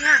Yeah.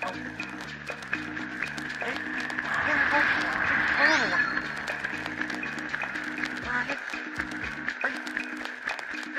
Oh.